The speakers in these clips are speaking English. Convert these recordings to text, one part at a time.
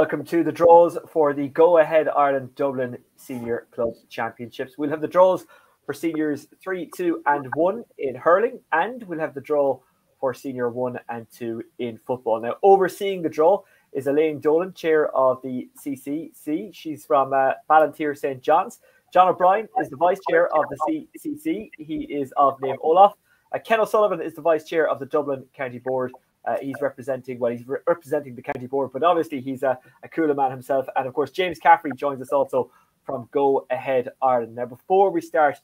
Welcome to the draws for the Go Ahead Ireland Dublin Senior Club Championships. We'll have the draws for seniors 3, 2, and 1 in hurling, and we'll have the draw for senior 1 and 2 in football. Now, overseeing the draw is Elaine Dolan, chair of the CCC. She's from uh, Ballinteer St. John's. John O'Brien is the vice chair of the CCC. He is of Naomh Olaf. Uh, Ken O'Sullivan is the vice chair of the Dublin County Board uh, he's representing well, he's re- representing the county board, but obviously he's a, a Cuala man himself. And of course, James Caffrey joins us also from Go Ahead Ireland. Now, before we start,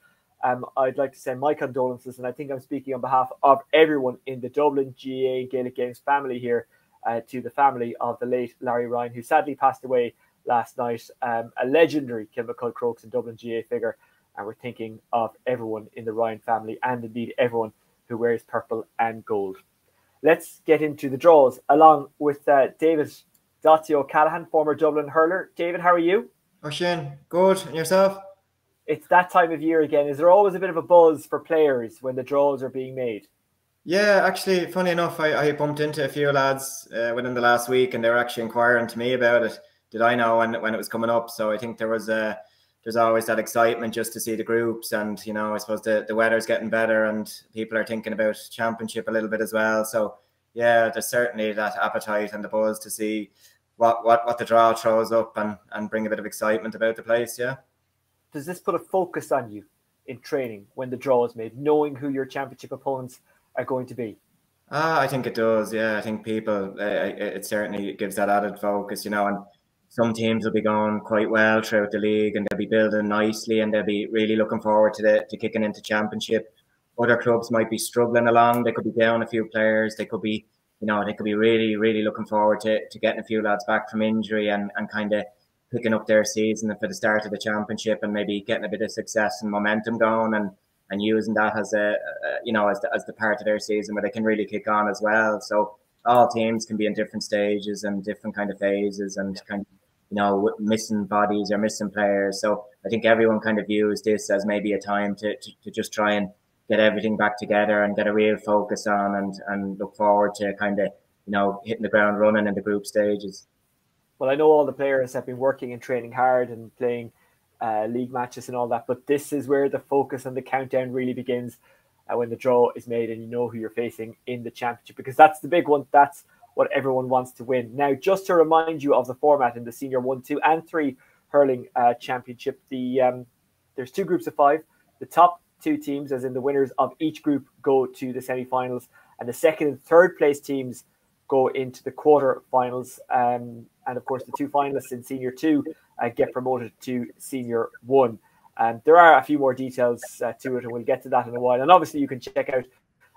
um, I'd like to send my condolences, and I think I'm speaking on behalf of everyone in the Dublin GAA Gaelic Games family here, uh, to the family of the late Larry Ryan, who sadly passed away last night. Um, a legendary Kilmacud Crokes and Dublin GAA figure, and we're thinking of everyone in the Ryan family, and indeed everyone who wears purple and gold let's get into the draws along with uh, David Dottie Callaghan, former Dublin hurler. David, how are you? Oh, Shane, good. And yourself? It's that time of year again. Is there always a bit of a buzz for players when the draws are being made? Yeah, actually, funny enough, I, I bumped into a few lads uh, within the last week, and they were actually inquiring to me about it. Did I know when when it was coming up? So I think there was a there's always that excitement just to see the groups, and you know, I suppose the the weather's getting better, and people are thinking about championship a little bit as well. So yeah, there's certainly that appetite and the buzz to see what what what the draw throws up and and bring a bit of excitement about the place. Yeah. Does this put a focus on you in training when the draw is made, knowing who your championship opponents are going to be? Ah, I think it does. Yeah, I think people uh, it certainly gives that added focus, you know, and some teams will be going quite well throughout the league and they'll be building nicely and they'll be really looking forward to the to kicking into championship other clubs might be struggling along. They could be down a few players. They could be, you know, they could be really, really looking forward to, to getting a few lads back from injury and, and kind of picking up their season for the start of the championship and maybe getting a bit of success and momentum going and, and using that as a, a you know, as the, as the part of their season where they can really kick on as well. So all teams can be in different stages and different kind of phases and kind of, you know, missing bodies or missing players. So I think everyone kind of views this as maybe a time to, to, to just try and get everything back together and get a real focus on and and look forward to kind of you know hitting the ground running in the group stages. Well, I know all the players have been working and training hard and playing uh, league matches and all that, but this is where the focus and the countdown really begins uh, when the draw is made and you know who you're facing in the championship because that's the big one. That's what everyone wants to win. Now, just to remind you of the format in the senior one, two, and three hurling uh, championship, the um, there's two groups of five. The top two teams, as in the winners of each group, go to the semi-finals, and the second and third place teams go into the quarter-finals. Um, and of course, the two finalists in senior two uh, get promoted to senior one. And there are a few more details uh, to it, and we'll get to that in a while. And obviously, you can check out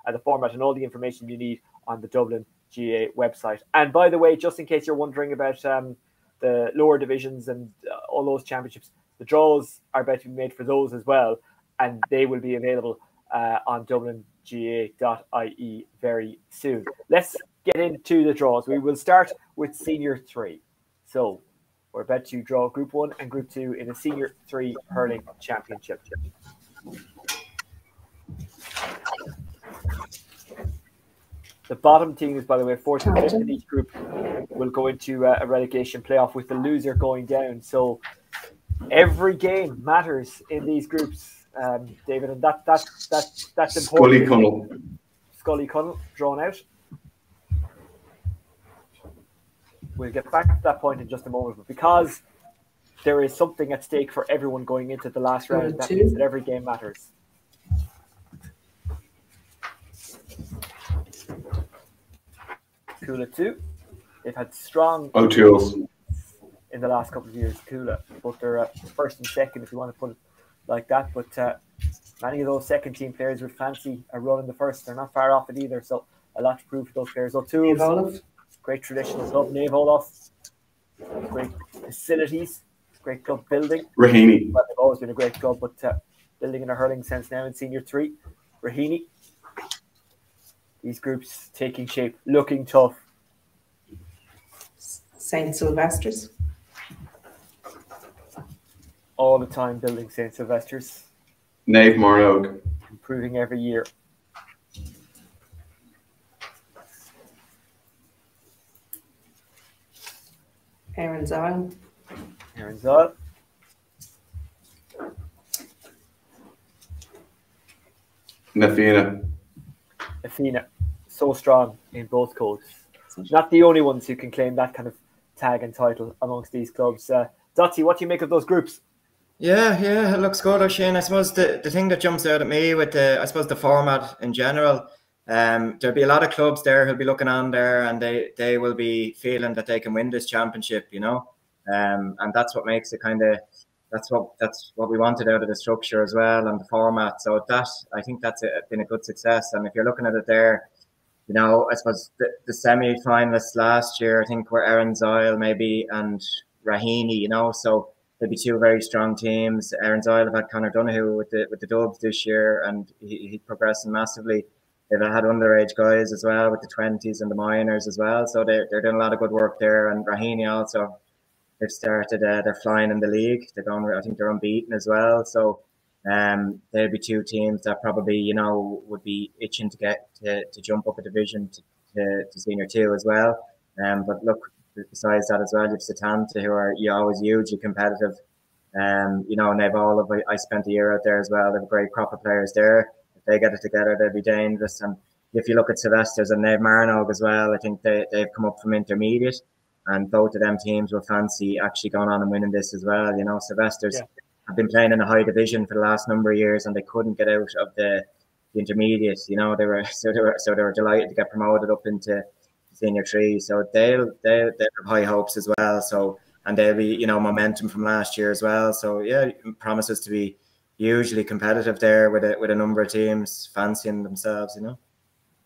uh, the format and all the information you need on the Dublin GAA website. And by the way, just in case you're wondering about um, the lower divisions and uh, all those championships, the draws are about to be made for those as well and they will be available uh, on dublingaa.ie very soon. Let's get into the draws. We will start with senior three. So we're about to draw group one and group two in the senior three hurling championship. The bottom teams, by the way, fourth and fifth in each group, will go into uh, a relegation playoff with the loser going down. So every game matters in these groups um, David, and that that that that's important. Scoil Uí Chonaill. Scully Connell drawn out. We'll get back to that point in just a moment, but because there is something at stake for everyone going into the last round, that means that every game matters. Cuala too. They've had strong O'Toole's in the last couple of years, Cuala, but they're uh, first and second if you want to put it like that. But uh, many of those second team players would fancy a run in the first. They're not far off it either. So a lot to prove for those players. O'Toole's great traditional club. Naomh Olaf, great facilities, great club building. Raheny. Well, they've always been a great club, but uh, building in a hurling sense now in senior three. Raheny. These groups taking shape, looking tough. St. Sylvester's all the time building St. Sylvester's. Naomh Mearnóg. Improving every year. Erin's Isle. Erin's Isle. Na Fianna. Na Fianna. So strong in both codes. Not the only ones who can claim that kind of tag and title amongst these clubs. Uh, Dottie, what do you make of those groups? Yeah, yeah, it looks good, Oisin. I suppose the, the thing that jumps out at me with the, I suppose the format in general, um, there'll be a lot of clubs there who'll be looking on there, and they they will be feeling that they can win this championship, you know, um, and that's what makes it kind of that's what that's what we wanted out of the structure as well and the format. So that I think that's a, been a good success. And if you're looking at it there, you know, I suppose the, the semi-finalists last year, I think were Erin's Isle maybe and Raheny, you know, so there'd be two very strong teams. Erin's Isle have had Conor Donoghue with the with the Dubs this year, and he, he's progressing massively. They've had underage guys as well with the twenties and the minors as well, so they're they're doing a lot of good work there. And Raheny also, they've started. Uh, they're flying in the league. They're going. I think they're unbeaten as well. So. Um, there'd be two teams that probably you know would be itching to get to, to jump up a division to, to, to senior two as well. Um, but look, besides that as well, you've Setanta who are you always hugely competitive. Um, you know, and they've all of I spent a year out there as well. They've a great crop of players there. If they get it together, they'll be dangerous. And if you look at Sylvester's and they've Mearnóg as well, I think they, they've come up from intermediate and both of them teams will fancy actually going on and winning this as well. You know, Sylvester's yeah. have been playing in a high division for the last number of years and they couldn't get out of the, the intermediate. You know, they were so they were so they were delighted to get promoted up into senior three. So they'll they'll they have high hopes as well. So and they'll be you know momentum from last year as well. So yeah, promises to be hugely competitive there with a with a number of teams fancying themselves. You know.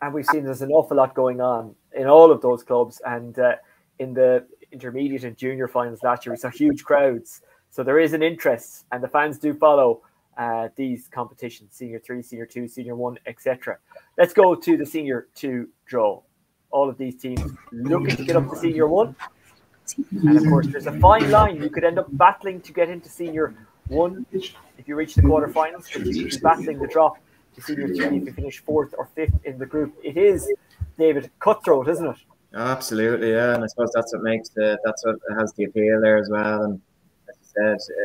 And we've seen there's an awful lot going on in all of those clubs, and uh, in the intermediate and junior finals last year, we saw huge crowds. So there is an interest, and the fans do follow uh, these competitions: senior three, senior two, senior one, etc. Let's go to the senior two draw all of these teams looking to get up to senior one. And of course, there's a fine line. You could end up battling to get into senior one if you reach the quarterfinals, but you could be battling the drop to senior three if you finish fourth or fifth in the group. It is, David, cutthroat, isn't it? Absolutely, yeah. And I suppose that's what makes the that's what has the appeal there as well. And as you said,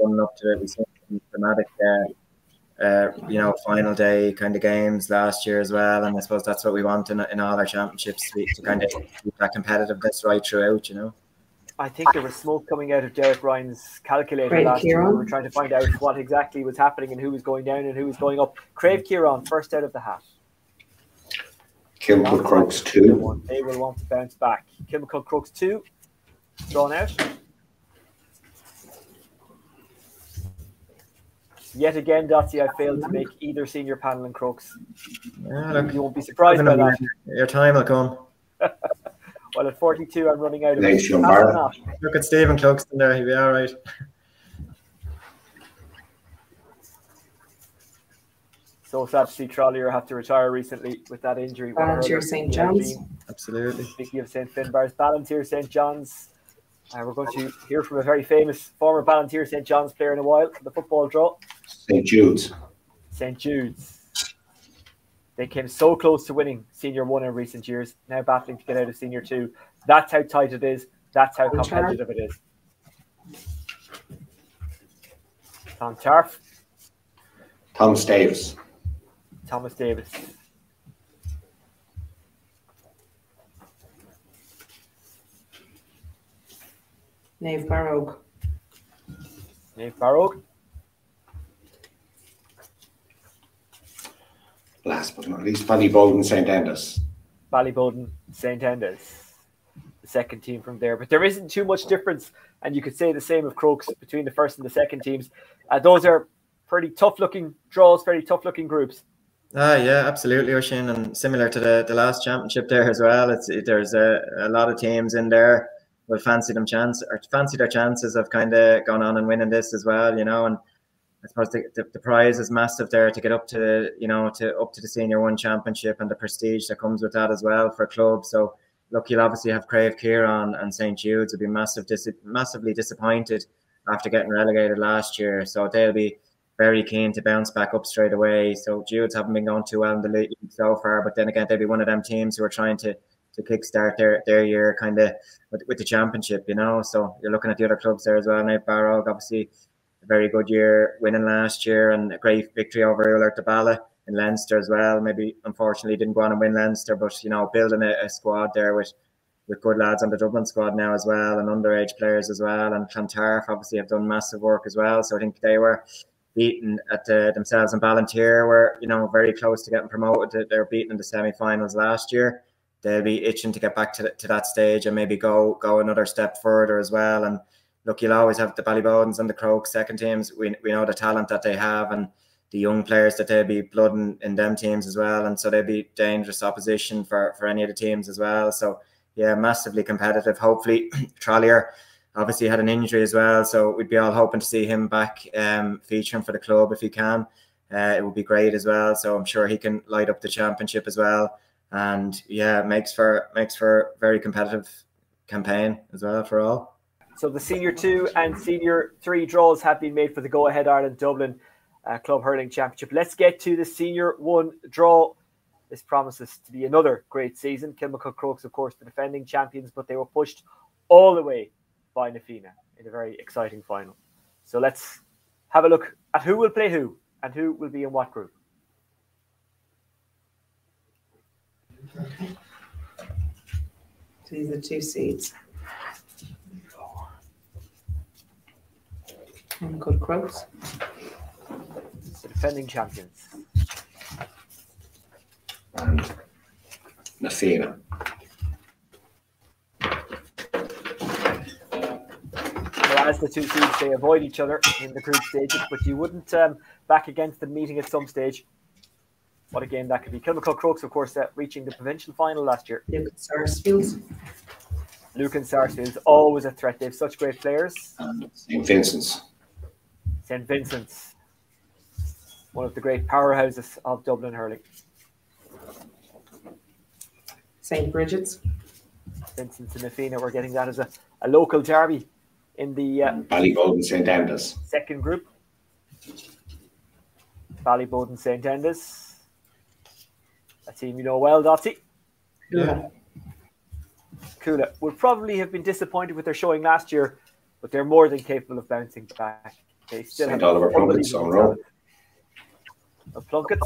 running up to it, we saw dramatic uh, uh, you know, final day kind of games last year as well. And I suppose that's what we want in, in all our championships to, to kind of keep that competitiveness right throughout, you know. I think there was smoke coming out of Derek Ryan's calculator Crave last Kieran. year. We were trying to find out what exactly was happening and who was going down and who was going up. Craobh Chiaráin, first out of the hat. Kilmacud Crokes 2. They will want to bounce back. Kilmacud Crokes 2, drawn out. Yet again, Dottie, I failed to make either senior panel and Crokes. Yeah, look, you won't be surprised by that. Your time will come. well, at 42, I'm running out of Thanks, Look at Stephen Cluxton there. He'll be all right. So sad to see Trollier have to retire recently with that injury. Ballinteer St. John's. Absolutely. Speaking of St. Finbarr's, Ballinteer St. John's uh, we're going to hear from a very famous former Ballinteer St. John's player in a while, the football draw. St. Jude's. St. Jude's. They came so close to winning Senior 1 in recent years, now battling to get out of Senior 2. That's how tight it is. That's how competitive it is. Tom Tarf. Tom Davis. Thomas Davis. Naomh Barróg. Naomh Barróg. Last but not least, Ballyboden St. Enda's. Ballyboden St. Enda's. The second team from there. But there isn't too much difference, and you could say the same of Crokes between the first and the second teams. Uh, those are pretty tough looking draws, very tough looking groups. Ah, yeah, absolutely, Oisin, and similar to the, the last championship there as well. It's it, there's a, a lot of teams in there will fancy them chance or fancy their chances of kind of going on and winning this as well, you know. And I suppose the, the, the, prize is massive there to get up to you know to up to the senior one championship and the prestige that comes with that as well for a club. So look, you'll obviously have Craobh Chiaráin and St Jude's will be massive dis- massively disappointed after getting relegated last year. So they'll be very keen to bounce back up straight away. So Jude's haven't been going too well in the league so far, but then again they'll be one of them teams who are trying to to kickstart their their year kind of with, with the championship. You know, so you're looking at the other clubs there as well. Naomh Barróg obviously a very good year, winning last year, and a great victory over Oulart Ballagh in Leinster as well. Maybe unfortunately didn't go on and win Leinster, but you know building a, a squad there with with good lads on the Dublin squad now as well, and underage players as well. And Clontarf obviously have done massive work as well. So I think they were beaten at the, themselves and Ballinteer were you know very close to getting promoted. They were beaten in the semi-finals last year. They'll be itching to get back to, to that stage and maybe go go another step further as well. And look, you'll always have the Ballybodens and the Crokes second teams. We, we know the talent that they have and the young players that they'll be blooding in them teams as well. And so they'll be dangerous opposition for, for any of the teams as well. So yeah, massively competitive. Hopefully Trollier obviously had an injury as well. So we'd be all hoping to see him back um, featuring for the club if he can. Uh, it would be great as well. So I'm sure he can light up the championship as well. And yeah, makes for makes for very competitive campaign as well for all. So the senior two and senior three draws have been made for the Go Ahead Ireland Dublin uh, Club Hurling Championship. Let's get to the senior one draw. This promises to be another great season. Kilmacud Crokes, of course, the defending champions, but they were pushed all the way by Na Fianna in a very exciting final. So let's have a look at who will play who and who will be in what group. These are the two seeds. And good Crokes. The defending champions. And Na Fianna. Well, as the two seeds, they avoid each other in the group stages, but you wouldn't um, back against them meeting at some stage. What a game that could be. Kilmacud Crokes, of course, uh, reaching the provincial final last year. Lucan Sarsfields. Lucan Sarsfield always a threat. They have such great players. And St. Vincent's. St. Vincent's, one of the great powerhouses of Dublin hurling. St. Brigid's. Vincent's and Na Fianna, we're getting that as a, a local derby in the uh, and St. Enda's. second group. Ballyboden St. Enda's. A team you know well, Dotty. Yeah. Cuala would probably have been disappointed with their showing last year, but they're more than capable of bouncing back. They still St. have Oliver Plunkets Eoghan Ruadh. A Plunkett,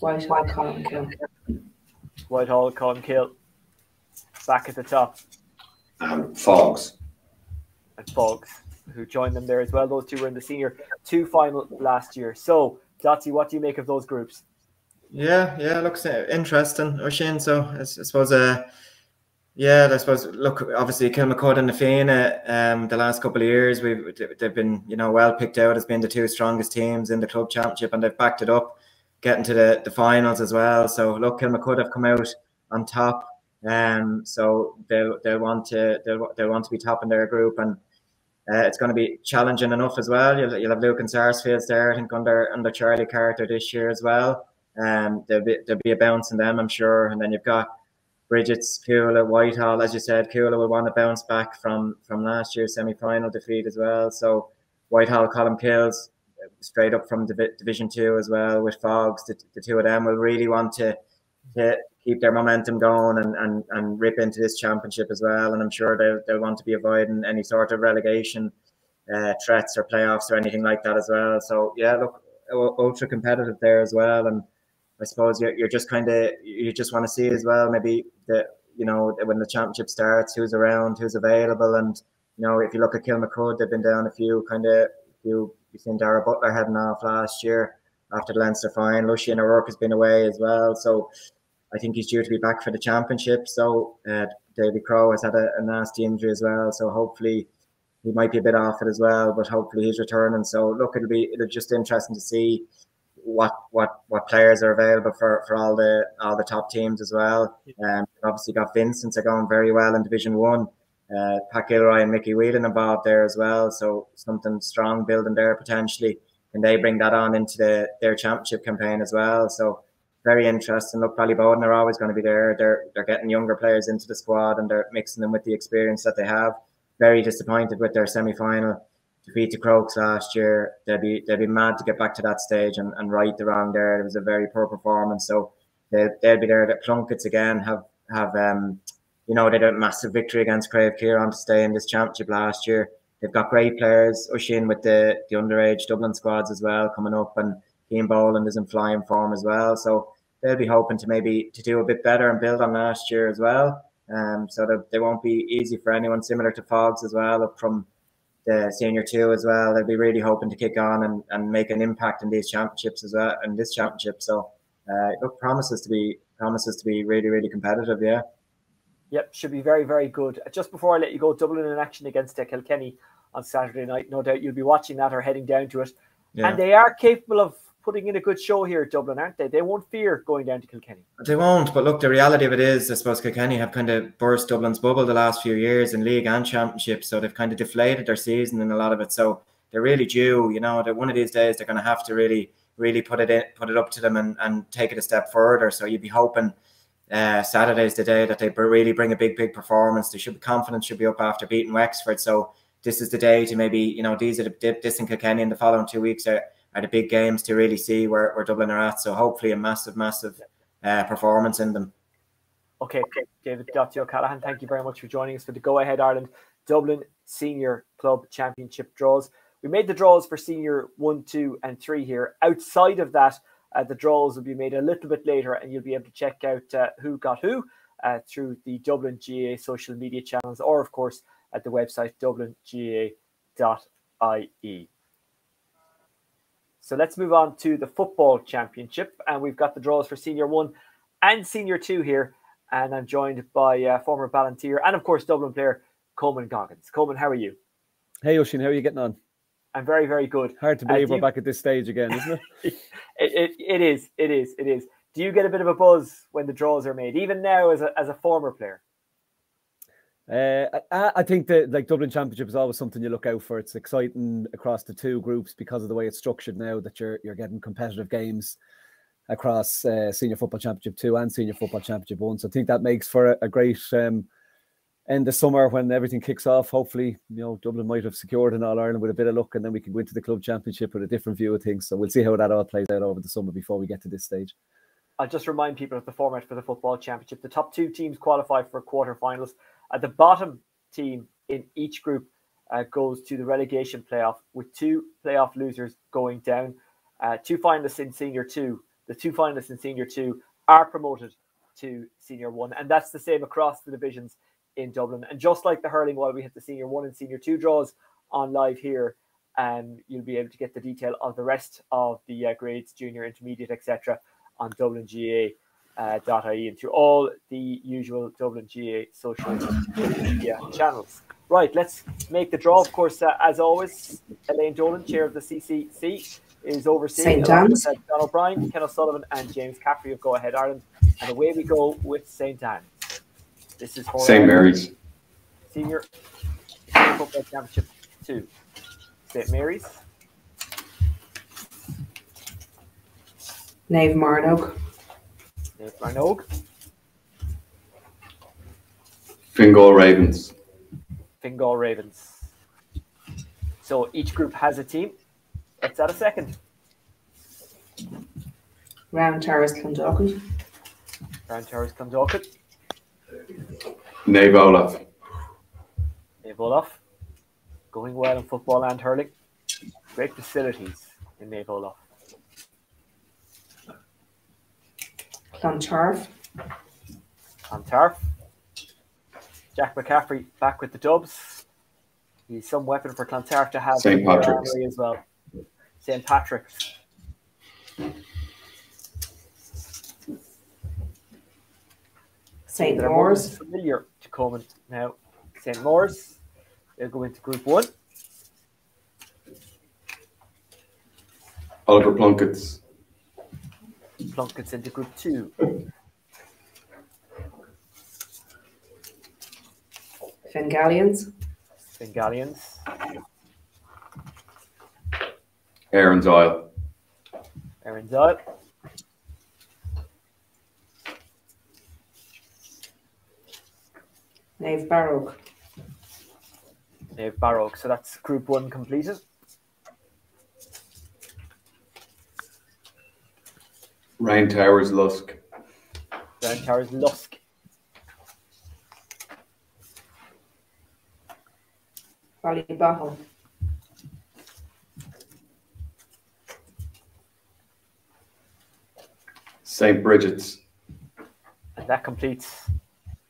Whitehall, Colin Whitehall, Colmcille, back at the top, And Faughs. and Faughs, who joined them there as well. Those two were in the senior two final last year. So, Dottie, what do you make of those groups? Yeah, yeah, looks uh, interesting, Oisin. So I suppose, uh, yeah, I suppose. Look, obviously, Kilmacud and Na Fianna, um, the last couple of years, we've they've been, you know, well picked out as being the two strongest teams in the club championship, and they've backed it up, getting to the, the finals as well. So look, Kilmacud have come out on top, um, so they'll they'll want to they'll they'll want to be top in their group, and uh, it's going to be challenging enough as well. You'll, you'll have Lucan Sarsfields there, I think, under under Charlie Carter this year as well. Um, there'll be there'll be a bounce in them, I'm sure. And then you've got Brigid's, Cuala, Whitehall, as you said, Cuala will want to bounce back from from last year's semi final defeat as well. So Whitehall, Column Kills, straight up from Divi- Division Two as well with Faughs. The, the two of them will really want to to keep their momentum going and, and, and rip into this championship as well. And I'm sure they'll, they'll want to be avoiding any sort of relegation uh, threats or playoffs or anything like that as well. So yeah, look, ultra competitive there as well. And I suppose you're, you're just kind of you just want to see as well maybe the you know when the championship starts who's around who's available and you know if you look at Kilmacud they've been down a few kind of few you've seen Dara Butler heading off last year after the Leinster final Lucian O'Rourke has been away as well so I think he's due to be back for the championship so uh, David Crow has had a, a nasty injury as well so hopefully he might be a bit off it as well but hopefully he's returning so look it'll be it'll just interesting to see what what what players are available for for all the all the top teams as well. Um, obviously got Vincent's are going very well in Division One. Uh, Pat Gilroy and Mickey Whelan involved there as well, so something strong building there potentially. And they bring that on into the, their championship campaign as well. So very interesting. Look, Ballyboden are always going to be there. They're they're getting younger players into the squad and they're mixing them with the experience that they have. Very disappointed with their semi final defeat the Crokes last year. They'd be they'd be mad to get back to that stage and, and right the wrong there. It was a very poor performance. So they they'll be there. The Plunkets again have have um you know they had a massive victory against Craobh Chiaráin to stay in this championship last year. They've got great players. Ushin with the the underage Dublin squads as well coming up, and Ian Boland is in flying form as well. So they'll be hoping to maybe to do a bit better and build on last year as well. Um, so that they won't be easy for anyone. Similar to Faughs as well, up from the senior two as well. They'll be really hoping to kick on and, and make an impact in these championships as well, in this championship. So uh, look, promises to be promises to be really really competitive. Yeah. Yep, should be very very good. Just before I let you go, Dublin in action against uh, Kilkenny on Saturday night. No doubt you'll be watching that or heading down to it. Yeah. And they are capable of putting in a good show here, at Dublin, aren't they? They won't fear going down to Kilkenny. They won't. But look, the reality of it is, I suppose Kilkenny have kind of burst Dublin's bubble the last few years in league and championship, so they've kind of deflated their season in a lot of it. So they're really due. You know, that one of these days they're going to have to really, really put it in, put it up to them and, and take it a step further. So you'd be hoping. Uh, Saturday's the day that they really bring a big, big performance. They should be confident, should be up after beating Wexford. So this is the day to maybe, you know, these are the this and Kilkenny in the following two weeks are are the big games to really see where, where Dublin are at. So hopefully a massive, massive uh, performance in them. Okay. David Dottie O'Callaghan, thank you very much for joining us for the Go Ahead Ireland Dublin Senior Club Championship draws. We made the draws for senior one, two, and three here. Outside of that, uh, the draws will be made a little bit later, and you'll be able to check out uh, who got who uh, through the Dublin GAA social media channels, or of course at the website dublingaa.ie. So let's move on to the football championship, and we've got the draws for senior one and senior two here. And I'm joined by uh, former Ballinteer and, of course, Dublin player Coman Goggins. Coman, how are you? Hey, Oisin, how are you getting on? I'm very, very good. Hard to believe uh, we're you... back at this stage again, isn't it? it, it? It is. It is. It is. Do you get a bit of a buzz when the draws are made, even now as a, as a former player? Uh, I, I, think that like Dublin Championship is always something you look out for. It's exciting across the two groups because of the way it's structured now that you're you're getting competitive games across uh, Senior Football Championship two and Senior Football Championship one. So I think that makes for a, a great um, end of summer when everything kicks off. Hopefully, you know Dublin might have secured an All Ireland with a bit of luck, and then we can go into the club championship with a different view of things. So we'll see how that all plays out over the summer before we get to this stage. I'll just remind people of the format for the football championship. The top two teams qualify for quarterfinals. At the bottom team in each group uh, goes to the relegation playoff with two playoff losers going down. Uh, two finalists in senior two. The two finalists in senior two are promoted to senior one, and that's the same across the divisions in Dublin. And just like the hurling, while we have the senior one and senior two draws on live here, and um, you'll be able to get the detail of the rest of the uh, grades, junior, intermediate, etc., on Dublin uh, .ie and through all the usual Dublin GAA social media channels. Right, let's make the draw. Of course, uh, as always, Elaine Dolan, chair of the CCC, is overseeing St. With, John O'Brien, Ken O'Sullivan, and James Caffrey of Go Ahead Ireland. And away we go with St. Anne's. This is for St. Mary's Senior Football Championship 2. St. Mary's. Nave Naomh Mearnóg. Arnold. Fingal Ravens. Fingal Ravens. So each group has a team. Let's add a second. Round Towers Clondalkin. Round Towers Clondalkin. Naomh Olaf. Naomh Olaf. Going well in football and hurling. Great facilities in Naomh Olaf. Clontarf. Clontarf. Jack McCaffrey back with the Dubs. He's some weapon for Clontarf to have St. Patrick's as well. St. Patrick's. St. Maur's. Familiar to Coman now. St. Maur's. They'll go into Group One. Oliver Plunkett's. Plunkets into Group 2. Fingallians. Fingallians. Erin's Isle. Erin's Isle. Naomh Barróg. They have Barrow. So that's Group 1 completed. Ryan Towers, Lusk. Ryan Towers, Lusk. Ballybough. St. Brigid's. And that completes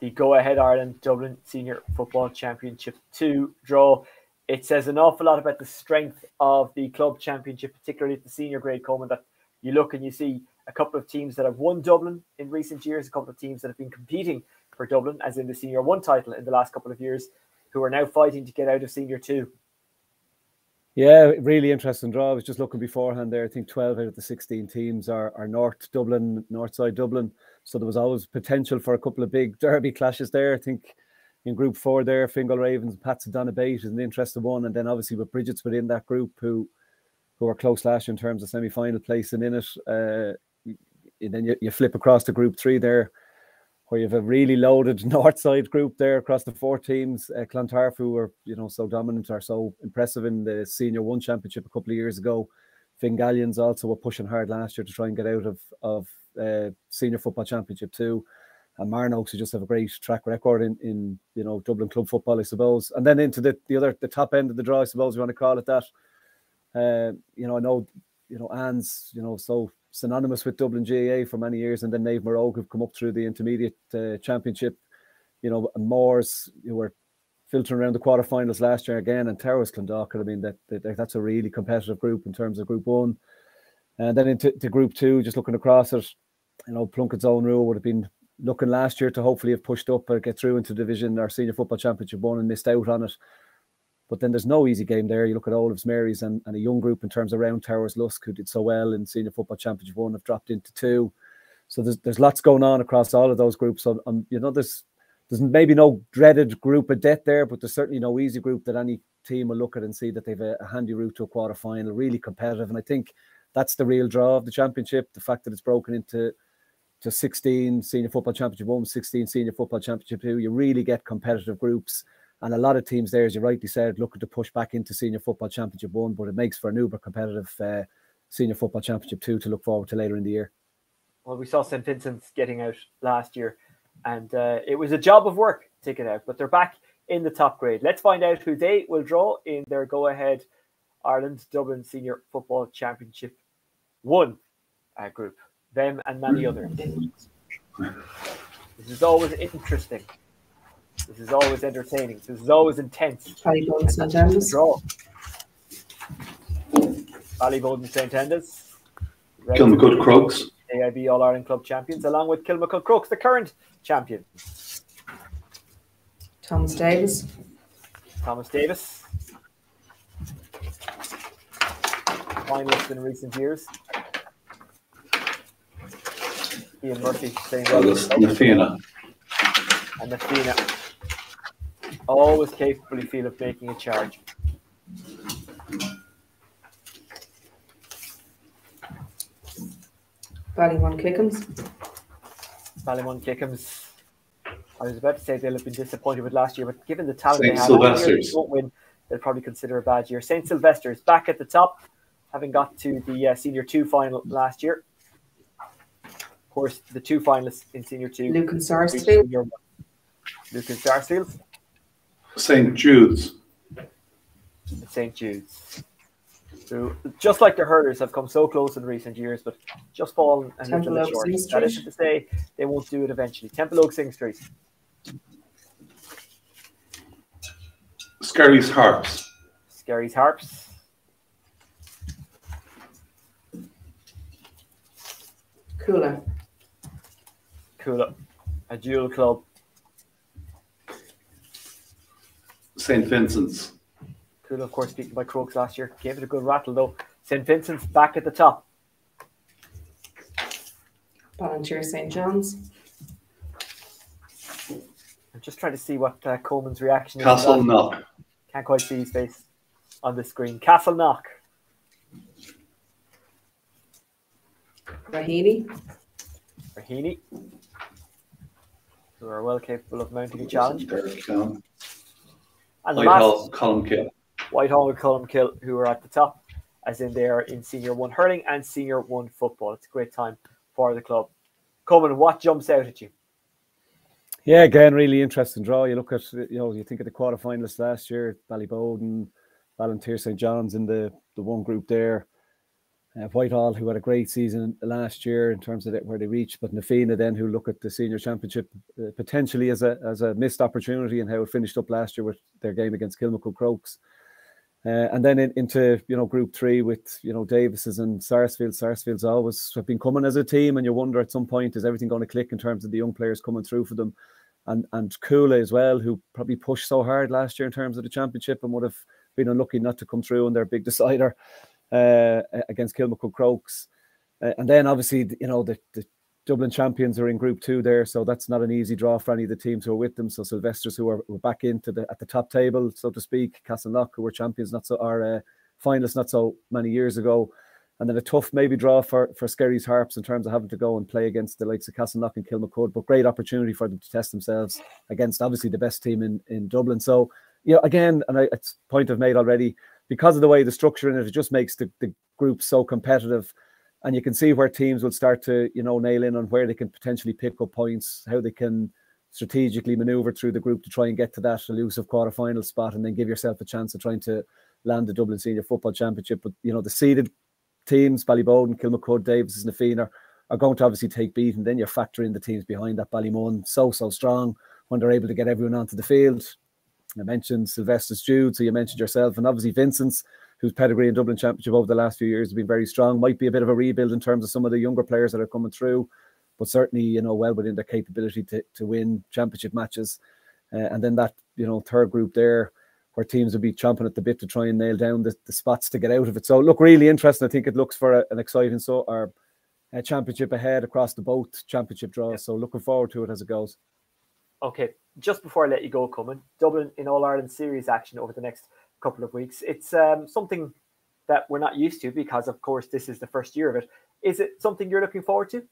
the Go Ahead Ireland Dublin Senior Football Championship 2 draw. It says an awful lot about the strength of the club championship, particularly at the senior grade, Coman, that you look and you see a couple of teams that have won Dublin in recent years, a couple of teams that have been competing for Dublin, as in the Senior 1 title in the last couple of years, who are now fighting to get out of Senior 2. Yeah, really interesting draw. I was just looking beforehand there. I think 12 out of the 16 teams are, are North Dublin, North side Dublin. So there was always potential for a couple of big derby clashes there. I think in group four there, Fingal Ravens, Pats and Donabate is an interesting one. And then obviously with Brigid's within that group who who were close last in terms of semi-final placing in it. Uh, and then you, you flip across to group three there where you have a really loaded north side group there across the four teams. Uh, Clontarf, who were you know so dominant, are so impressive in the senior one championship a couple of years ago. Fingallians also were pushing hard last year to try and get out of of uh, senior football championship too. And Marnoaks who just have a great track record in, in you know Dublin club football, I suppose. And then into the, the other the top end of the draw, I suppose you want to call it that. Uh, you know, I know you know Anne's you know so synonymous with Dublin GAA for many years, and then Naomh Mearnóg have come up through the intermediate uh, championship. You know, Moors you were filtering around the quarterfinals last year again, and Towers Clondalkin. I mean, that, that, that's a really competitive group in terms of Group One, and then into Group Two, just looking across it, you know, Plunkett's Eoghan Ruadh would have been looking last year to hopefully have pushed up or get through into division or senior football championship one and missed out on it. But then there's no easy game there. You look at Olives Marys and, and a young group in terms of Round Towers Lusk, who did so well in Senior Football Championship One, have dropped into two. So there's there's lots going on across all of those groups. So um, you know, there's there's maybe no dreaded group of death there, but there's certainly no easy group that any team will look at and see that they've a, a handy route to a quarter final, really competitive. And I think that's the real draw of the championship, the fact that it's broken into to 16 senior football championship one, 16 senior football championship two. You really get competitive groups and a lot of teams there, as you rightly said, looking to push back into Senior Football Championship 1, but it makes for an uber competitive uh, Senior Football Championship 2 to look forward to later in the year. Well, we saw St. Vincent's getting out last year, and uh, it was a job of work to get out, but they're back in the top grade. Let's find out who they will draw in their go ahead Ireland Dublin Senior Football Championship 1 uh, group. Them and many others. This is always interesting. This is always entertaining. This is always intense. Ballyboden St. Enda's. Draw. Ballyboden St. Enda's. Kilmacud Crokes. AIB All Ireland Club champions, along with Kilmacud Crokes, the current champion. Thomas Davis. Thomas Davis. Finalist in recent years. Ian Murphy saying Na Fianna. and Na Fianna always capable, you feel, of making a charge. Ballymun Kickhams. Ballymun Kickhams. I was about to say they'll have been disappointed with last year, but given the talent Saint they have, last Sylvester's. they won't win. They'll probably consider a bad year. St. Sylvester's back at the top, having got to the uh, Senior 2 final last year. Of course, the two finalists in Senior 2. Lucan reached Sarsfield. Senior 1. Lucan Sarsfield St. Jude's. St. Jude's. So, just like the herders have come so close in recent years, but just fallen a Temple little bit short. Sing That Street. isn't to say they won't do it eventually. Templeogue Synge Street. Skerries Harps. Skerries Harps. Cuala. Cuala. A dual club. St. Vincent's. Cool, of course, speaking by Crokes last year. Gave it a good rattle, though. St. Vincent's back at the top. Volunteer St. John's. I'm just trying to see what uh, Coman's reaction is. Castle. Knock. Can't quite see his face on the screen. Castle Knock. Raheny. Raheny. Who are well capable of mounting a challenge. Derek Down. And the Whitehall, last, Colmcille. Whitehall and Colmcille, who are at the top, as in they are in Senior 1 hurling and Senior 1 football. It's a great time for the club. Coman, what jumps out at you? Yeah, again, really interesting draw. You look at, you know, you think of the quarterfinalists last year, Ballyboden, Ballinteer St. John's in the, the one group there. Uh, Whitehall, who had a great season last year in terms of where they reached, but Na Fianna then, who look at the senior championship uh, potentially as a as a missed opportunity and how it finished up last year with their game against Kilmacud Crokes. Uh, and then in, into you know Group Three with you know Davises and Sarsfield. Sarsfield's always have been coming as a team, and you wonder at some point is everything going to click in terms of the young players coming through for them, and and Cuala as well, who probably pushed so hard last year in terms of the championship and would have been unlucky not to come through in their big decider uh, against Kilmacud Crokes. Uh, and then obviously, you know, the, the Dublin champions are in Group Two there, so that's not an easy draw for any of the teams who are with them. So Sylvesters, who are, were back into the at the top table, so to speak, Castleknock, who were champions not so are uh, finalists not so many years ago, and then a tough maybe draw for for Skerries Harps in terms of having to go and play against the likes of Castleknock and Kilmacud, but great opportunity for them to test themselves against obviously the best team in in Dublin. So you know, again, and I, it's point I've made already because of the way the structure in it, it just makes the, the group so competitive. And you can see where teams will start to, you know, nail in on where they can potentially pick up points, how they can strategically maneuver through the group to try and get to that elusive quarterfinal spot and then give yourself a chance of trying to land the Dublin Senior Football Championship. But, you know, the seeded teams, Ballyboden, Kilmacud, Davis, and Na Fianna are going to obviously take beat. And then you're factoring the teams behind that Ballymun so, so strong when they're able to get everyone onto the field. I mentioned Sylvester's Jude, so you mentioned yourself, and obviously Vincent's, whose pedigree in Dublin Championship over the last few years has been very strong. Might be a bit of a rebuild in terms of some of the younger players that are coming through, but certainly, you know, well within their capability to, to win championship matches. Uh, and then that, you know, third group there, where teams will be chomping at the bit to try and nail down the, the spots to get out of it. So, look, really interesting. I think it looks for a, an exciting so or a championship ahead across the both championship draws. Yeah. So, looking forward to it as it goes. Okay, just before I let you go, Coman, Dublin in All Ireland series action over the next couple of weeks. It's um, something that we're not used to because, of course, this is the first year of it. Is it something you're looking forward to?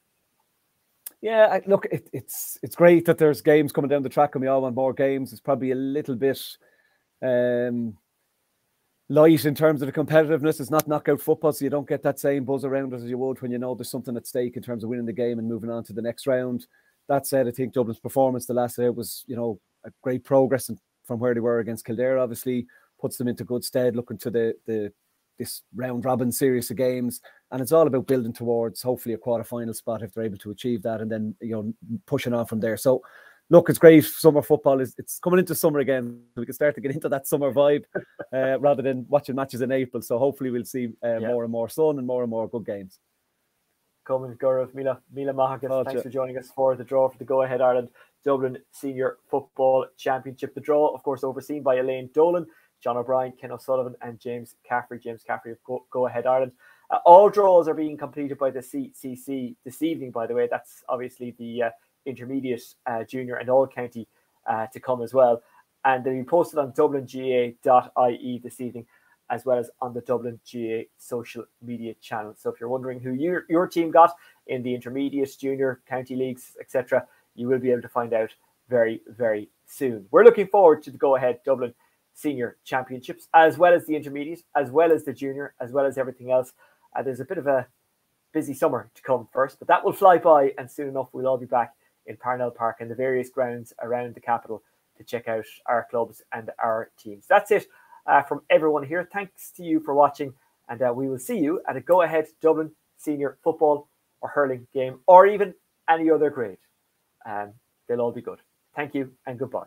Yeah, I, look, it, it's it's great that there's games coming down the track, and we all want more games. It's probably a little bit um, light in terms of the competitiveness. It's not knockout football, so you don't get that same buzz around as you would when you know there's something at stake in terms of winning the game and moving on to the next round. That said, I think Dublin's performance the last day was, you know, a great progress from where they were against Kildare. Obviously, puts them into good stead looking to the the this round robin series of games, and it's all about building towards hopefully a quarter final spot if they're able to achieve that, and then you know pushing on from there. So, look, it's great. Summer football is it's coming into summer again. We can start to get into that summer vibe uh, rather than watching matches in April. So hopefully we'll see uh, yeah. more and more sun and more and more good games. Coman Gaurav, Mila, Mila Mahagan, oh, thanks for joining us for the draw for the Go Ahead Ireland Dublin Senior Football Championship. The draw, of course, overseen by Elaine Dolan, John O'Brien, Ken O'Sullivan, and James Caffrey. James Caffrey of Go, Go Ahead Ireland. Uh, all draws are being completed by the CCC this evening, by the way. That's obviously the uh, intermediate, uh, junior, and all county uh, to come as well. And they'll be posted on dublingaa.ie this evening as well as on the Dublin GAA social media channel. So if you're wondering who your, your team got in the intermediate, junior, county leagues, etc., you will be able to find out very, very soon. We're looking forward to the Go Ahead Dublin Senior Championships, as well as the intermediate, as well as the junior, as well as everything else. Uh, there's a bit of a busy summer to come first, but that will fly by, and soon enough we'll all be back in Parnell Park and the various grounds around the capital to check out our clubs and our teams. That's it uh, from everyone here. Thanks to you for watching, and uh, we will see you at a go ahead Dublin senior football or hurling game, or even any other grade. Um, they'll all be good. Thank you and goodbye.